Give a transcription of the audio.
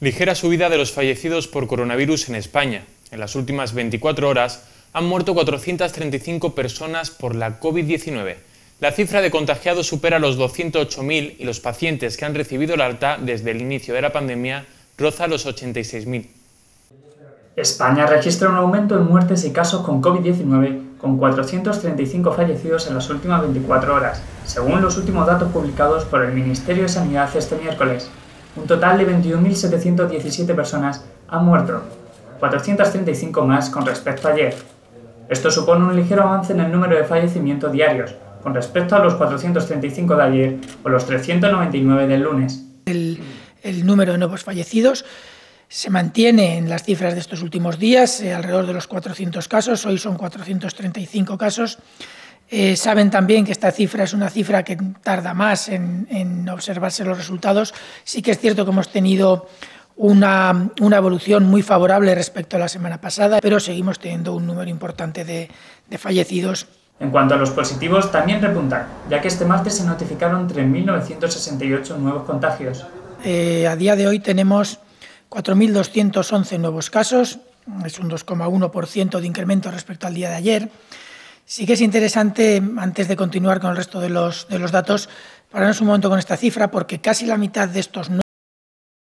Ligera subida de los fallecidos por coronavirus en España. En las últimas 24 horas han muerto 435 personas por la COVID-19. La cifra de contagiados supera los 208.000 y los pacientes que han recibido el alta desde el inicio de la pandemia roza los 86.000. España registra un aumento en muertes y casos con COVID-19, con 435 fallecidos en las últimas 24 horas, según los últimos datos publicados por el Ministerio de Sanidad este miércoles. Un total de 21.717 personas han muerto, 435 más con respecto a ayer. Esto supone un ligero avance en el número de fallecimientos diarios, con respecto a los 435 de ayer o los 399 del lunes. El, número de nuevos fallecidos se mantiene en las cifras de estos últimos días, eh, alrededor de los 400 casos, hoy son 435 casos. Eh, saben también que esta cifra es una cifra que tarda más en, observarse los resultados. Sí que es cierto que hemos tenido una, evolución muy favorable respecto a la semana pasada, pero seguimos teniendo un número importante de, fallecidos. En cuanto a los positivos, también repuntan, ya que este martes se notificaron 3.968 nuevos contagios. Eh, a día de hoy tenemos 4.211 nuevos casos, es un 2,1% de incremento respecto al día de ayer. Sí que es interesante, antes de continuar con el resto de los, de los datos, pararnos un momento con esta cifra, porque casi la mitad de estos